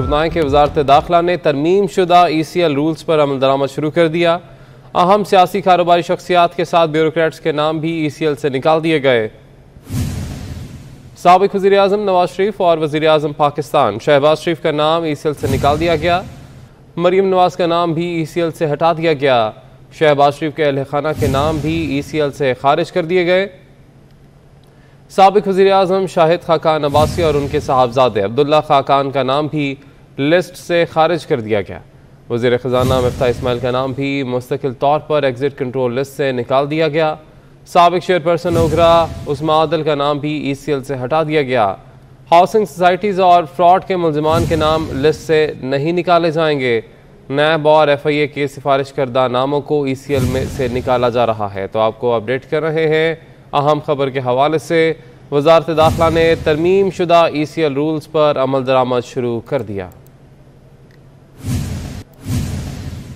बताएँ कि वजारत दाखिला ने तरमीम शुदा ई सी एल रूल्स पर अमल दरामद शुरू कर दिया। अहम सियासी कारोबारी शख्सियात के साथ ब्यूरोक्रेट्स के नाम भी ई सी एल से निकाल दिए गए। सबक वजी अजम नवाज़ शरीफ और वजी अजम पाकिस्तान। शहबाज शरीफ का नाम ई सी एल से निकाल दिया गया। मरीम नवाज़ का नाम भी ई सी एल से हटा दिया गया। शहबाज शरीफ के अहल खाना के नाम भी ई सी एल से खारिज कर दिए गए। सबक वजी अजम शाहिद खाकान अब्बासी और उनके साहबजादे अब्दुल्ला खाकान का नाम भी लिस्ट से खारिज कर दिया गया। वज़ीर ख़जाना मफ्ता इसमाइल का नाम भी मुस्तकिल तौर पर एग्ज़िट कंट्रोल लिस्ट से निकाल दिया गया। सबक चेयरपर्सन ओगरा उस्मा आदल का नाम भी ई सी एल से हटा दिया गया। हाउसिंग सोसाइटीज़ और फ्रॉड के मुलजमान के नाम लिस्ट से नहीं निकाले जाएँगे। नैब और एफ़ आई ए के सिफारिश करदा नामों को ई सी एल में से निकाला जा रहा है। तो आपको अपडेट कर रहे हैं अहम खबर के हवाले से। वजारत दाखिला ने तरमीम शुदा ई सी एल रूल्स पर अमल दरामद शुरू कर दिया।